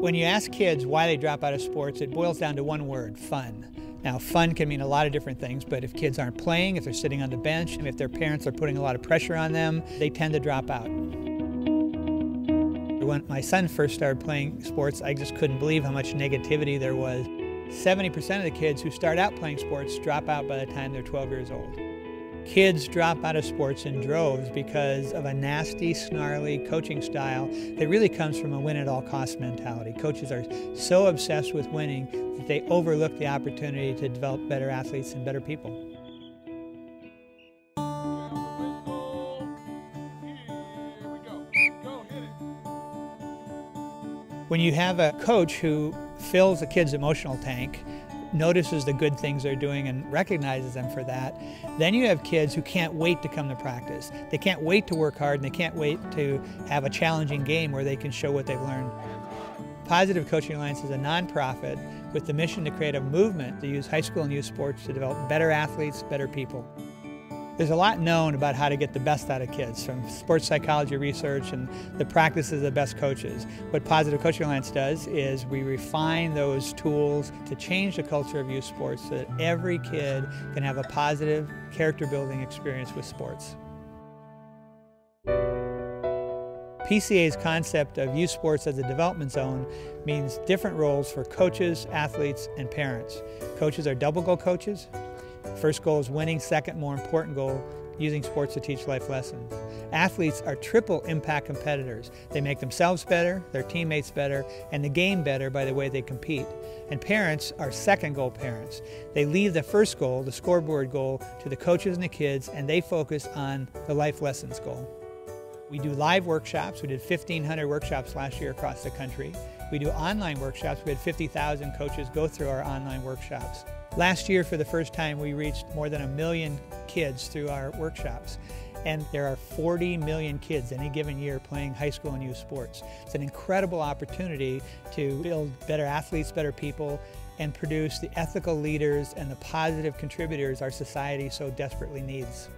When you ask kids why they drop out of sports, it boils down to one word, fun. Now, fun can mean a lot of different things, but if kids aren't playing, if they're sitting on the bench, if their parents are putting a lot of pressure on them, they tend to drop out. When my son first started playing sports, I just couldn't believe how much negativity there was. 70% of the kids who start out playing sports drop out by the time they're 12 years old. Kids drop out of sports in droves because of a nasty, snarly coaching style that really comes from a win at all costs mentality. Coaches are so obsessed with winning that they overlook the opportunity to develop better athletes and better people. When you have a coach who fills a kid's emotional tank notices the good things they're doing and recognizes them for that, then you have kids who can't wait to come to practice. They can't wait to work hard and they can't wait to have a challenging game where they can show what they've learned. Positive Coaching Alliance is a nonprofit with the mission to create a movement to use high school and youth sports to develop better athletes, better people. There's a lot known about how to get the best out of kids from sports psychology research and the practices of the best coaches. What Positive Coaching Alliance does is we refine those tools to change the culture of youth sports so that every kid can have a positive character building experience with sports. PCA's concept of youth sports as a development zone means different roles for coaches, athletes, and parents. Coaches are double goal coaches, First goal is winning, second, more important goal, using sports to teach life lessons. Athletes are triple impact competitors. They make themselves better, their teammates better, and the game better by the way they compete. And parents are second goal parents. They leave the first goal, the scoreboard goal, to the coaches and the kids, and they focus on the life lessons goal. We do live workshops. We did 1,500 workshops last year across the country. We do online workshops. We had 50,000 coaches go through our online workshops. Last year, for the first time, we reached more than a million kids through our workshops. And there are 40 million kids any given year playing high school and youth sports. It's an incredible opportunity to build better athletes, better people, and produce the ethical leaders and the positive contributors our society so desperately needs.